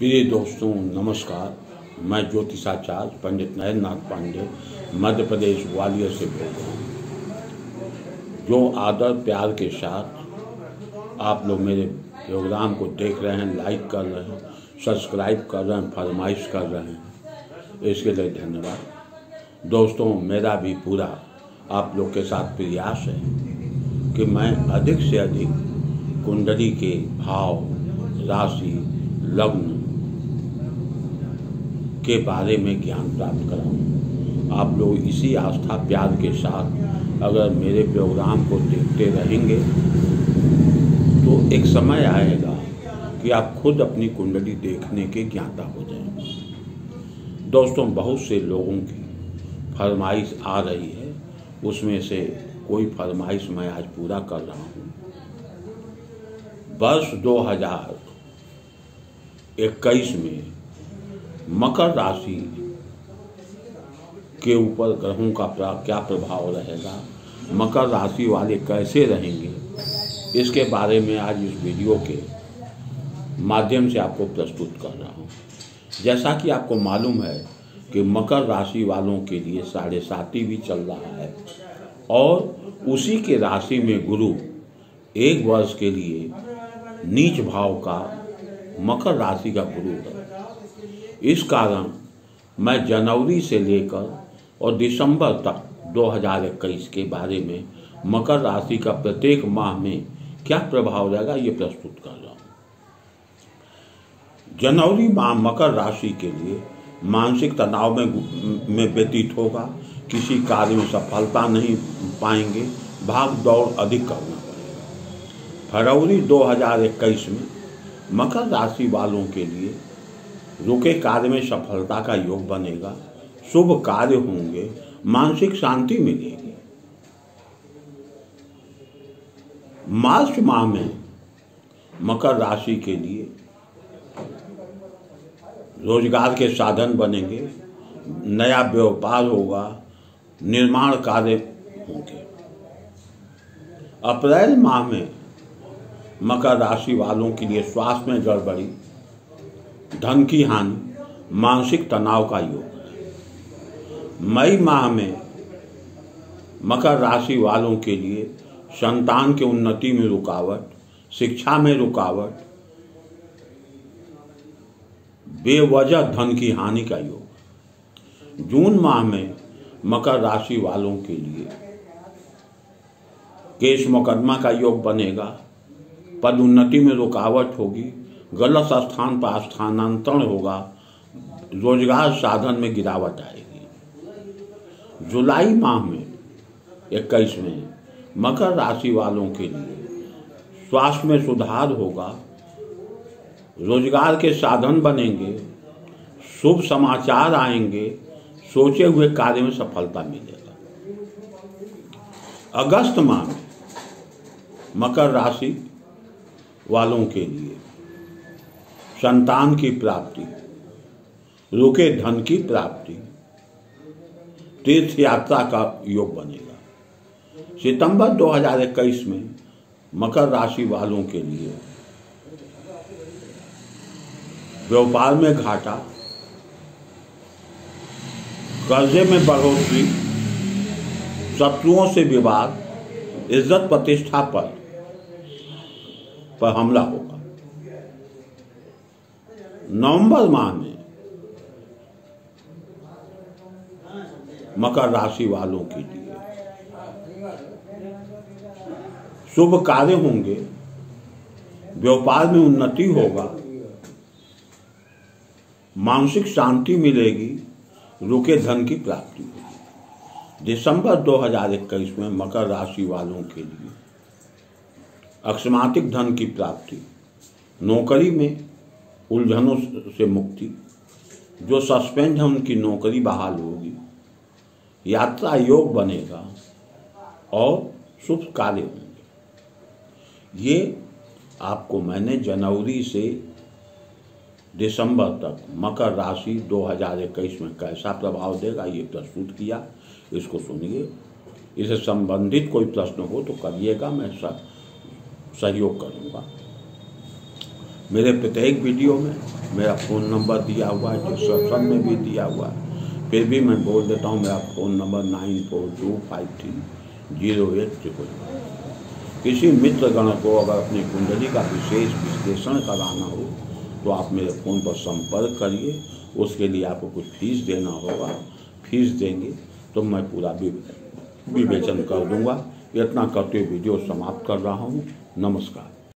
प्रिय दोस्तों, नमस्कार। मैं ज्योतिषाचार्य पंडित नरेंद्र नाथ पांडे, मध्य प्रदेश ग्वालियर से बोल रहा हूँ। जो आदर, प्यार के साथ आप लोग मेरे प्रोग्राम को देख रहे हैं, लाइक कर रहे हैं, सब्सक्राइब कर रहे हैं, फरमाइश कर रहे हैं, इसके लिए धन्यवाद। दोस्तों, मेरा भी पूरा आप लोग के साथ प्रयास है कि मैं अधिक से अधिक कुंडली के भाव, राशि, लग्न के बारे में ज्ञान प्राप्त कराऊं। आप लोग इसी आस्था प्यार के साथ अगर मेरे प्रोग्राम को देखते रहेंगे तो एक समय आएगा कि आप खुद अपनी कुंडली देखने के ज्ञाता हो जाएँगे दोस्तों, बहुत से लोगों की फरमाइश आ रही है। उसमें से कोई फरमाइश मैं आज पूरा कर रहा हूँ। वर्ष 2021 में मकर राशि के ऊपर ग्रहों का क्या प्रभाव रहेगा? मकर राशि वाले कैसे रहेंगे? इसके बारे में आज इस वीडियो के माध्यम से आपको प्रस्तुत कर रहा हूँ। जैसा कि आपको मालूम है कि मकर राशि वालों के लिए साढ़े साथी भी चल रहा है और उसी के राशि में गुरु एक वर्ष के लिए नीच भाव का मकर राशि का गुरु है। इस कारण मैं जनवरी से लेकर और दिसंबर तक 2021 के बारे में मकर राशि का प्रत्येक माह में क्या प्रभाव रहेगा ये प्रस्तुत कर रहा हूँ। जनवरी माह मकर राशि के लिए मानसिक तनाव में में व्यतीत होगा, किसी कार्य में सफलता नहीं पाएँगे, भाग दौड़ अधिक करना पड़ेगा। फरवरी 2021 में मकर राशि वालों के लिए रुके कार्य में सफलता का योग बनेगा, शुभ कार्य होंगे, मानसिक शांति मिलेगी। मार्च माह में मकर राशि के लिए रोज़गार के साधन बनेंगे, नया व्यापार होगा, निर्माण कार्य होंगे। अप्रैल माह में मकर राशि वालों के लिए स्वास्थ्य में गड़बड़ी धन की हानि, मानसिक तनाव का योग। मई माह में मकर राशि वालों के लिए संतान के उन्नति में रुकावट, शिक्षा में रुकावट, बेवजह धन की हानि का योग। जून माह में मकर राशि वालों के लिए केस मुकदमा का योग बनेगा, पद उन्नति में रुकावट होगी गलत स्थान पर स्थानांतरण होगा, रोज़गार साधन में गिरावट आएगी। जुलाई माह में, इक्कीस में, मकर राशि वालों के लिए स्वास्थ्य में सुधार होगा, रोज़गार के साधन बनेंगे, शुभ समाचार आएँगे, सोचे हुए कार्य में सफलता मिलेगा। अगस्त माह में मकर राशि वालों के लिए संतान की प्राप्ति, रुके धन की प्राप्ति तीर्थ यात्रा का योग बनेगा। सितंबर 2021 में मकर राशि वालों के लिए व्यापार में घाटा, कर्जे में बढ़ोतरी, शत्रुओं से विवाद, इज़्ज़त प्रतिष्ठा पर पर हमला होगा नवंबर माह में मकर राशि वालों के लिए शुभ कार्य होंगे। व्यापार में उन्नति होगा। मानसिक शांति मिलेगी। रुके धन की प्राप्ति होगी। दिसंबर 2021 में मकर राशि वालों के लिए अक्षमातिक धन की प्राप्ति। नौकरी में उलझनों से मुक्ति। जो सस्पेंड है उनकी नौकरी बहाल होगी। यात्रा योग बनेगा और शुभ कार्य होंगे। ये आपको मैंने जनवरी से दिसंबर तक मकर राशि 2021 में कैसा प्रभाव देगा ये प्रस्तुत किया। इसको सुनिए। इससे संबंधित कोई प्रश्न हो तो करिएगा, मैं सब सहयोग करूँगा। मेरे प्रत्येक वीडियो में मेरा फ़ोन नंबर दिया हुआ है डिस्क्रिप्शन में भी दिया हुआ है। फिर भी मैं बोल देता हूँ, मेरा phone number nine four two five three zero eight triple किसी मित्रगण को अगर अपनी कुंडली का विशेष विश्लेषण कराना हो तो आप मेरे फ़ोन पर संपर्क करिए। उसके लिए आपको कुछ फ़ीस देना होगा। फ़ीस देंगे तो मैं पूरा विवेचन कर दूँगा। इतना करते हुए वीडियो समाप्त कर रहा हूँ। नमस्कार।